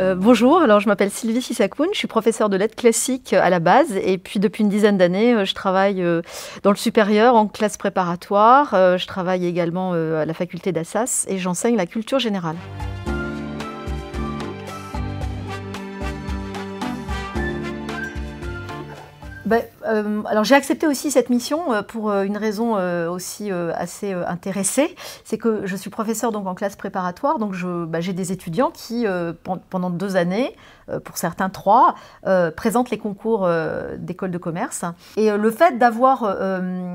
Euh, bonjour, alors je m'appelle Sylvie Sissakoun, je suis professeure de lettres classiques à la base et puis depuis une dizaine d'années euh, je travaille euh, dans le supérieur en classe préparatoire, je travaille également à la faculté d'Assas et j'enseigne la culture générale. Ben, euh, alors j'ai accepté aussi cette mission euh, pour euh, une raison aussi assez intéressée, c'est que je suis professeur donc en classe préparatoire, donc ben, j'ai des étudiants qui pendant deux années, pour certains trois, présentent les concours d'école de commerce. Et le fait d'avoir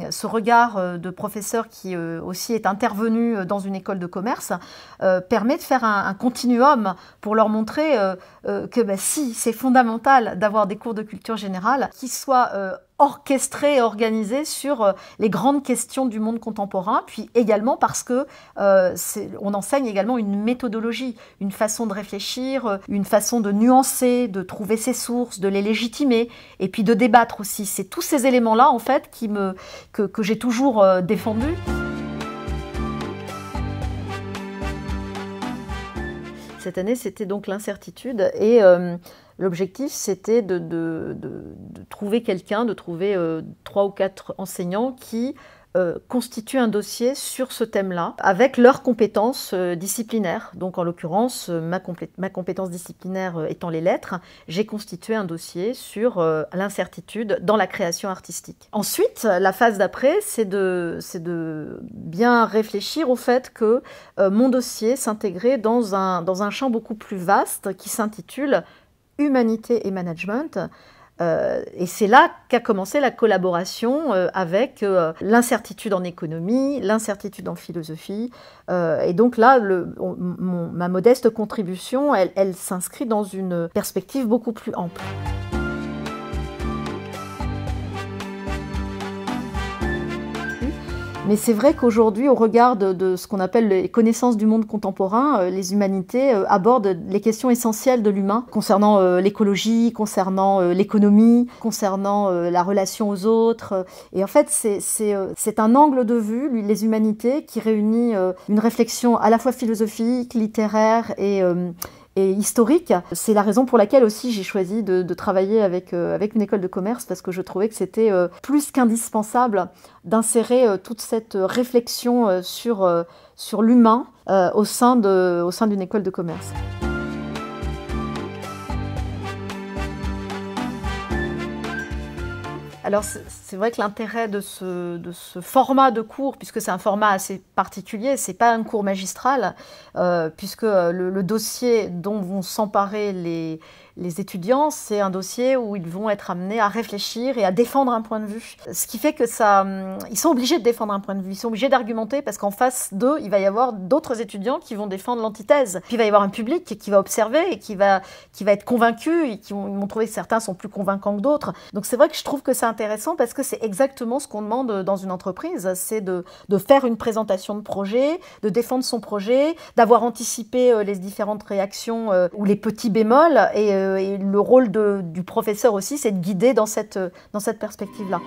ce regard de professeur qui aussi est intervenu dans une école de commerce permet de faire un, continuum pour leur montrer que ben, si c'est fondamental d'avoir des cours de culture générale qui soient orchestré et organisé sur euh, les grandes questions du monde contemporain, puis également parce que euh, on enseigne également une méthodologie, une façon de réfléchir, euh, une façon de nuancer, de trouver ses sources, de les légitimer, et puis de débattre aussi. C'est tous ces éléments-là en fait qui me, que, que j'ai toujours défendus. Cette année, c'était donc l'incertitude et L'objectif, c'était de, trouver quelqu'un, de trouver euh, trois ou quatre enseignants qui euh, constituent un dossier sur ce thème-là, avec leurs compétences euh, disciplinaires. Donc, en l'occurrence, ma, ma, compétence disciplinaire étant les lettres, j'ai constitué un dossier sur l'incertitude dans la création artistique. Ensuite, la phase d'après, c'est de, de, bien réfléchir au fait que mon dossier s'intégrait dans un, dans un champ beaucoup plus vaste qui s'intitule humanité et management. Euh, et c'est là qu'a commencé la collaboration euh, avec euh, l'incertitude en économie, l'incertitude en philosophie. et donc là, ma modeste contribution, elle s'inscrit dans une perspective beaucoup plus ample. Mais c'est vrai qu'aujourd'hui, au regard de, ce qu'on appelle les connaissances du monde contemporain, euh, les humanités euh, abordent les questions essentielles de l'humain concernant euh, l'écologie, concernant l'économie, concernant la relation aux autres. Et en fait, c'est un angle de vue, les humanités, qui réunit une réflexion à la fois philosophique, littéraire et et historique. C'est la raison pour laquelle aussi j'ai choisi de, travailler avec, euh, avec une école de commerce parce que je trouvais que c'était euh, plus qu'indispensable d'insérer euh, toute cette réflexion sur, sur l'humain au sein d'une école de commerce. Alors c'est vrai que l'intérêt de ce, format de cours, puisque c'est un format assez particulier, c'est pas un cours magistral, euh, puisque le, dossier dont vont s'emparer les, les étudiants, c'est un dossier où ils vont être amenés à réfléchir et à défendre un point de vue. Ce qui fait que ça, hum, ils sont obligés de défendre un point de vue, ils sont obligés d'argumenter parce qu'en face d'eux, il va y avoir d'autres étudiants qui vont défendre l'antithèse. Puis il va y avoir un public qui va observer et qui va, qui va être convaincu et qui vont, trouver que certains sont plus convaincants que d'autres. Donc c'est vrai que je trouve que c'est intéressant parce que c'est exactement ce qu'on demande dans une entreprise, c'est de, de faire une présentation de projet, de défendre son projet, d'avoir anticipé euh, les différentes réactions euh, ou les petits bémols et euh, et le rôle du professeur aussi, c'est de guider dans cette, cette perspective-là.